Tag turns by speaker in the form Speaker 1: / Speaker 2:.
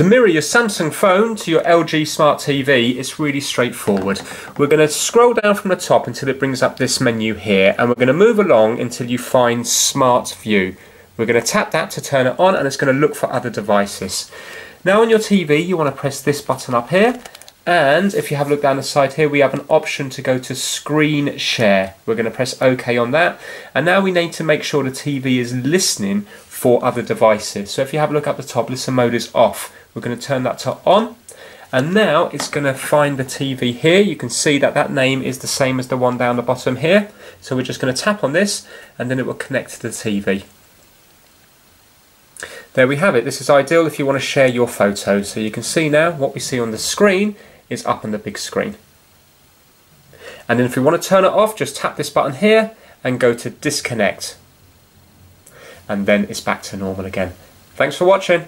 Speaker 1: To mirror your Samsung phone to your LG Smart TV, it's really straightforward. We're going to scroll down from the top until it brings up this menu here, and we're going to move along until you find Smart View. We're going to tap that to turn it on, and it's going to look for other devices. Now on your TV, you want to press this button up here, and if you have a look down the side here, we have an option to go to screen share. We're going to press OK on that. And now we need to make sure the TV is listening for other devices. So if you have a look at the top, listen mode is off. We're going to turn that to on. And now it's going to find the TV here. You can see that that name is the same as the one down the bottom here. So we're just going to tap on this and then it will connect to the TV. There we have it. This is ideal if you want to share your photos. So you can see now what we see on the screen is up on the big screen. And then if we want to turn it off, just tap this button here and go to disconnect. And then it's back to normal again. Thanks for watching.